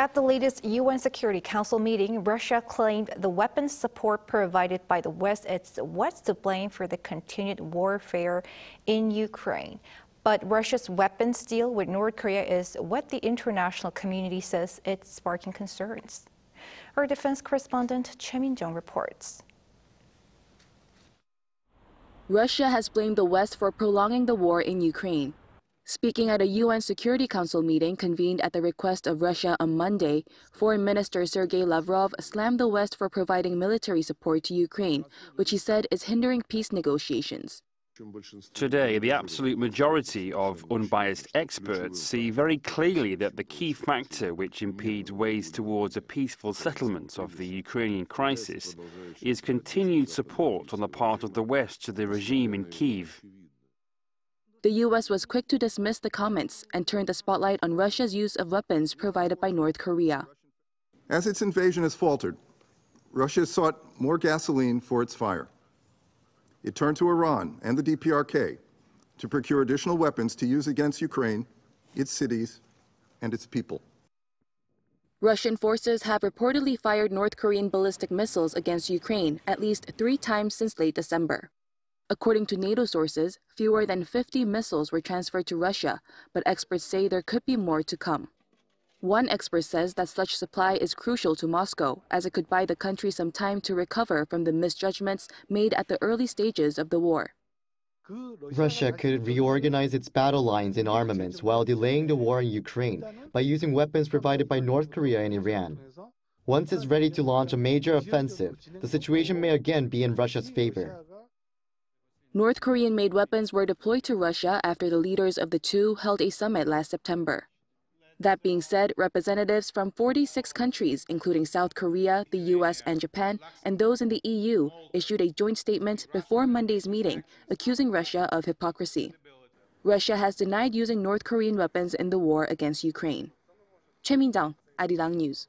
At the latest UN Security Council meeting, Russia claimed the weapons support provided by the West is what's to blame for the continued warfare in Ukraine. But Russia's weapons deal with North Korea is what the international community says it's sparking concerns. Our defense correspondent Choi Min-jung reports. Russia has blamed the West for prolonging the war in Ukraine. Speaking at a UN Security Council meeting convened at the request of Russia on Monday, Foreign Minister Sergey Lavrov slammed the West for providing military support to Ukraine, which he said is hindering peace negotiations. Today, the absolute majority of unbiased experts see very clearly that the key factor which impedes ways towards a peaceful settlement of the Ukrainian crisis is continued support on the part of the West to the regime in Kiev. The U.S. was quick to dismiss the comments and turned the spotlight on Russia's use of weapons provided by North Korea. As its invasion has faltered, Russia sought more gasoline for its fire. It turned to Iran and the DPRK to procure additional weapons to use against Ukraine, its cities, and its people. Russian forces have reportedly fired North Korean ballistic missiles against Ukraine at least three times since late December. According to NATO sources, fewer than 50 missiles were transferred to Russia, but experts say there could be more to come. One expert says that such supply is crucial to Moscow, as it could buy the country some time to recover from the misjudgments made at the early stages of the war. Russia could reorganize its battle lines and armaments while delaying the war in Ukraine by using weapons provided by North Korea and Iran. Once it's ready to launch a major offensive, the situation may again be in Russia's favor. North Korean made weapons were deployed to Russia after the leaders of the two held a summit last September. That being said, representatives from 46 countries, including South Korea, the US, and Japan, and those in the EU, issued a joint statement before Monday's meeting, accusing Russia of hypocrisy. Russia has denied using North Korean weapons in the war against Ukraine. Choi Min-jung, Arirang News.